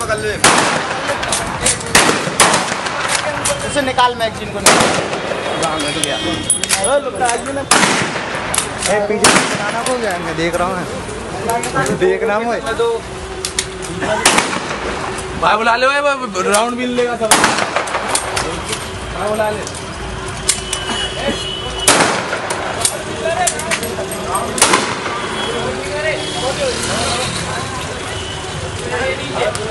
पकड़ ले उसे निकाल मैगजीन को ए पीछे बनाना को गया मैं देख रहा हूँ। देखना मैं भाई बुला ले भाई राउंड मिल लेगा सब। भाई बुला ले।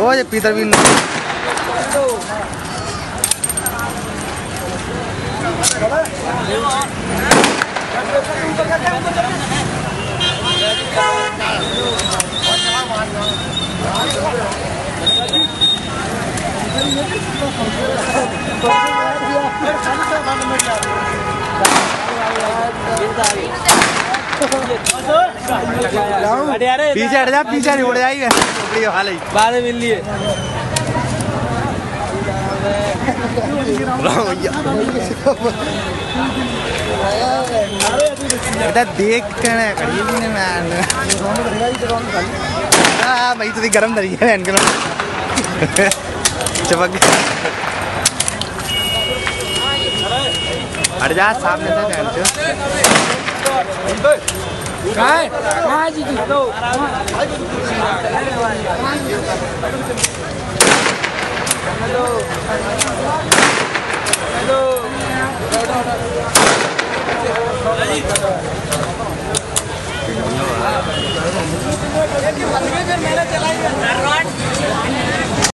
ओ ये पीतर भी पीछे हट जा पीछे उड़ जाएगी। टोकरी हाल ही बाद में मिल लिए। बेटा देख हाँ भाई तो गरम दरी है चमक हट जा सामने से बहन चो कहाँ है कहाँ है जीजू मैंने चलाई